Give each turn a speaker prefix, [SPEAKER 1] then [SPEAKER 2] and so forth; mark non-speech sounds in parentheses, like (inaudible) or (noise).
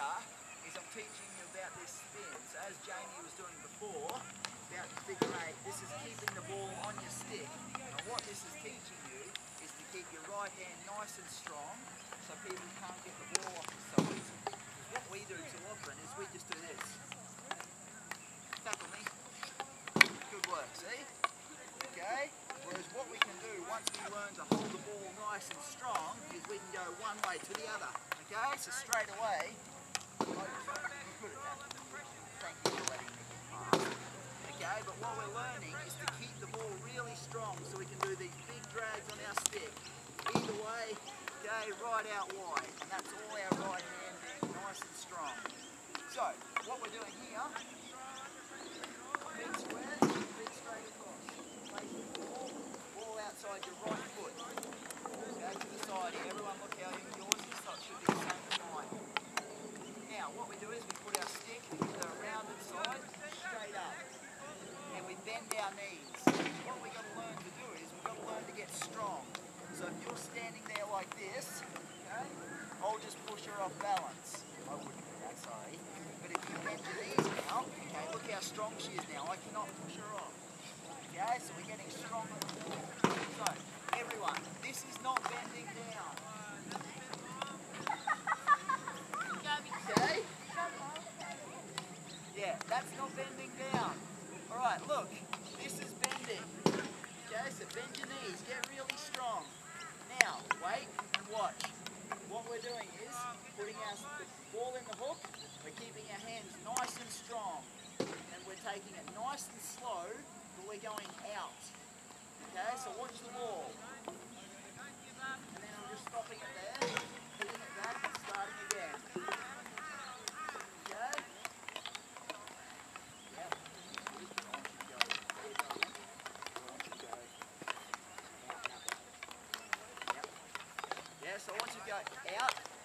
[SPEAKER 1] here is I'm teaching you about this spin. So as Jamie was doing before, about the figure eight, this is keeping the ball on your stick. And what this is teaching you is to keep your right hand nice and strong so people can't get the ball off the side. What we do too often is we just do this. Tackle me. Good work, see? Okay? Whereas what we can do once we learn to hold the ball nice and strong is we can go one way to the other. Okay? So straight away, right out wide. And that's all our right hand nice and strong. So, what we're doing here, big straight across. Facing the ball, ball outside your right foot. Okay, to the side here. Everyone look how yours is, so it should be the same as mine. Now, what we do is we put our stick to the rounded side, straight up and we bend our knees. What we've got to learn to do is we've got to learn to get strong. So if you're standing there like this, okay, I'll just push her off balance. I wouldn't do that, sorry. But if you bend your knees now, okay, look how strong she is now. I cannot push her off. Okay, so we're getting strong on the ball. So, everyone, this is not bending down. (laughs) Okay? Yeah, that's not bending down. Alright, look, this is bending. Okay, so bend your knees, get really strong. Now, wait and watch. What we're doing is putting our ball in the hook, we're keeping our hands nice and strong. And we're taking it nice and slow, but we're going out. Okay, so watch the ball. And then I'm just stopping it there, putting it back and starting again. Okay? Yep. Yeah, so once you go out,